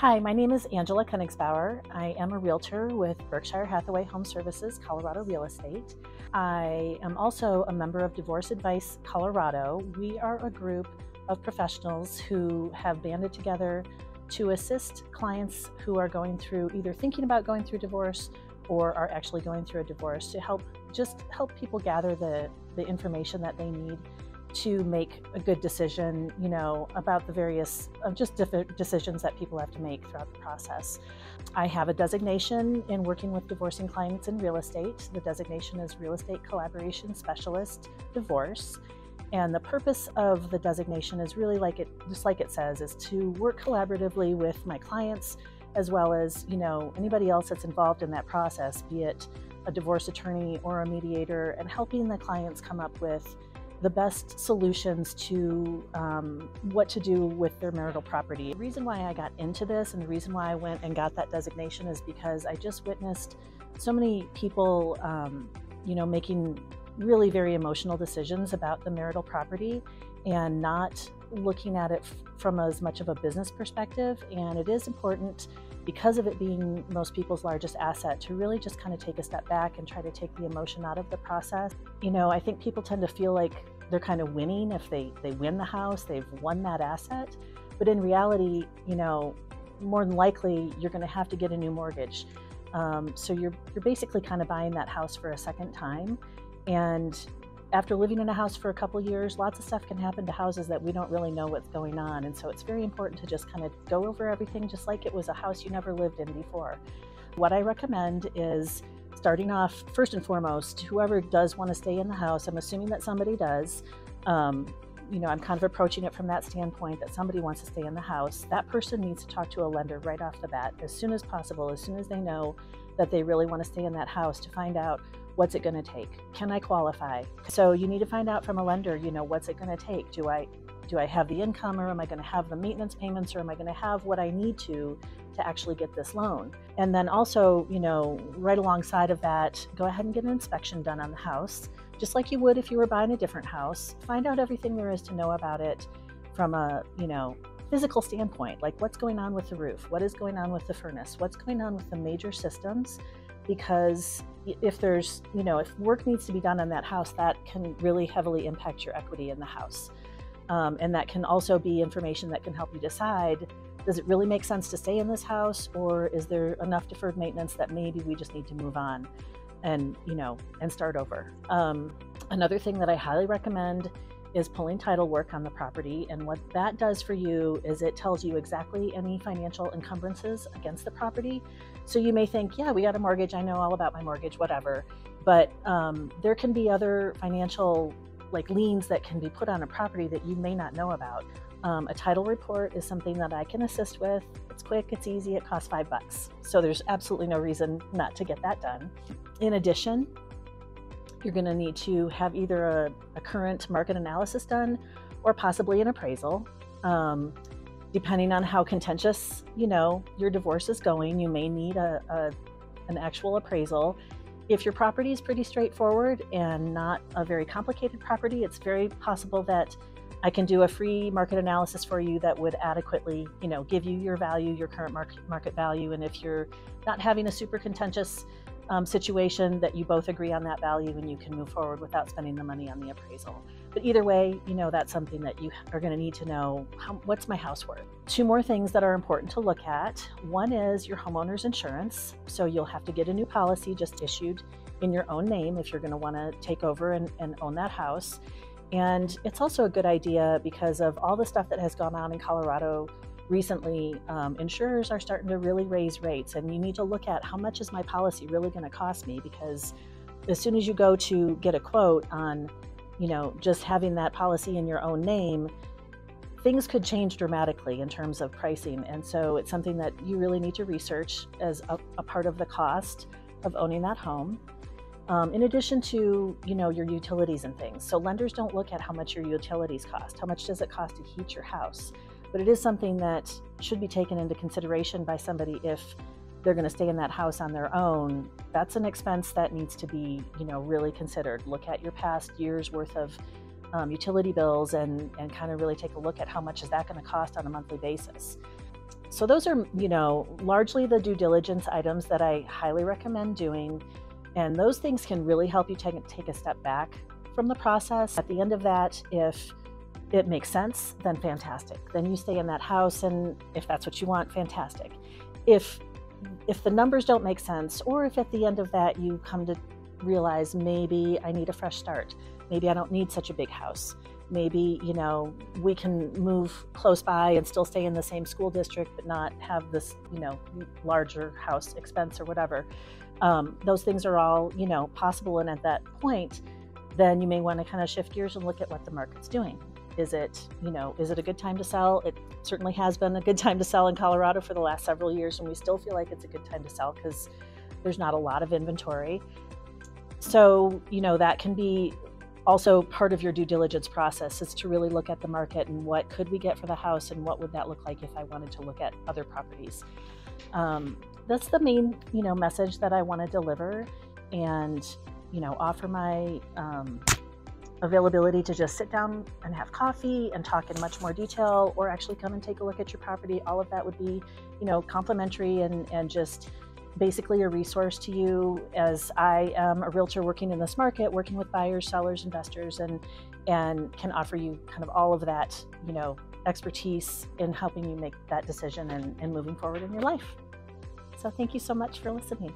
Hi, my name is Angela Konigsbauer. I am a realtor with Berkshire Hathaway Home Services, Colorado Real Estate. I am also a member of Divorce Advice Colorado. We are a group of professionals who have banded together to assist clients who are going through either thinking about going through divorce or are actually going through a divorce to help just help people gather the, the information that they need to make a good decision, you know, about the various uh, just different decisions that people have to make throughout the process. I have a designation in working with divorcing clients in real estate. The designation is Real Estate Collaboration Specialist Divorce. And the purpose of the designation is really like it, just like it says, is to work collaboratively with my clients as well as, you know, anybody else that's involved in that process, be it a divorce attorney or a mediator, and helping the clients come up with the best solutions to um, what to do with their marital property. The reason why I got into this and the reason why I went and got that designation is because I just witnessed so many people, um, you know, making really very emotional decisions about the marital property and not looking at it from as much of a business perspective. And it is important because of it being most people's largest asset to really just kind of take a step back and try to take the emotion out of the process. You know, I think people tend to feel like they're kind of winning if they they win the house, they've won that asset. But in reality, you know, more than likely you're going to have to get a new mortgage. Um, so you're you're basically kind of buying that house for a second time, and after living in a house for a couple years, lots of stuff can happen to houses that we don't really know what's going on. And so it's very important to just kind of go over everything just like it was a house you never lived in before. What I recommend is starting off, first and foremost, whoever does want to stay in the house, I'm assuming that somebody does. Um, you know, I'm kind of approaching it from that standpoint that somebody wants to stay in the house. That person needs to talk to a lender right off the bat as soon as possible, as soon as they know that they really want to stay in that house to find out what's it going to take? Can i qualify? So you need to find out from a lender you know what's it going to take? Do i do i have the income or am i going to have the maintenance payments or am i going to have what i need to to actually get this loan? And then also you know right alongside of that go ahead and get an inspection done on the house just like you would if you were buying a different house. Find out everything there is to know about it from a you know physical standpoint like what's going on with the roof what is going on with the furnace what's going on with the major systems because if there's, you know, if work needs to be done on that house, that can really heavily impact your equity in the house. Um, and that can also be information that can help you decide does it really make sense to stay in this house or is there enough deferred maintenance that maybe we just need to move on and you know and start over um, another thing that i highly recommend is pulling title work on the property. And what that does for you is it tells you exactly any financial encumbrances against the property. So you may think, yeah, we got a mortgage. I know all about my mortgage, whatever. But um, there can be other financial like liens that can be put on a property that you may not know about. Um, a title report is something that I can assist with. It's quick, it's easy, it costs five bucks. So there's absolutely no reason not to get that done. In addition, you're going to need to have either a, a, current market analysis done or possibly an appraisal. Um, depending on how contentious, you know, your divorce is going, you may need a, a an actual appraisal. If your property is pretty straightforward and not a very complicated property, it's very possible that I can do a free market analysis for you that would adequately, you know, give you your value, your current market market value. And if you're not having a super contentious um, situation that you both agree on that value and you can move forward without spending the money on the appraisal. But either way, you know, that's something that you are going to need to know how, what's my house worth. Two more things that are important to look at. One is your homeowner's insurance. So you'll have to get a new policy just issued in your own name if you're going to want to take over and, and own that house. And it's also a good idea because of all the stuff that has gone on in Colorado recently um, insurers are starting to really raise rates and you need to look at how much is my policy really going to cost me because as soon as you go to get a quote on you know just having that policy in your own name things could change dramatically in terms of pricing. And so it's something that you really need to research as a, a part of the cost of owning that home. Um, in addition to you know your utilities and things. So lenders don't look at how much your utilities cost. How much does it cost to heat your house? But it is something that should be taken into consideration by somebody if they're going to stay in that house on their own. That's an expense that needs to be, you know, really considered. Look at your past year's worth of um, utility bills and and kind of really take a look at how much is that going to cost on a monthly basis. so those are, you know, largely the due diligence items that I highly recommend doing. And those things can really help you take, take a step back from the process. At the end of that, if it makes sense, then fantastic. Then you stay in that house, and if that's what you want, fantastic. If if the numbers don't make sense, or if at the end of that you come to realize maybe I need a fresh start, maybe I don't need such a big house, maybe you know we can move close by and still stay in the same school district but not have this you know larger house expense or whatever um, those things are all you know possible. And at that point then you may want to kind of shift gears and look at what the market's doing is it you know is it a good time to sell it certainly has been a good time to sell in colorado for the last several years and we still feel like it's a good time to sell because there's not a lot of inventory so you know that can be also part of your due diligence process is to really look at the market and what could we get for the house and what would that look like if I wanted to look at other properties. Um, that's the main you know message that I want to deliver, and you know offer my um, availability to just sit down and have coffee and talk in much more detail, or actually come and take a look at your property. All of that would be you know complimentary and and just basically a resource to you as I am a realtor working in this market, working with buyers, sellers, investors, and and can offer you kind of all of that, you know, expertise in helping you make that decision and, and moving forward in your life. So thank you so much for listening.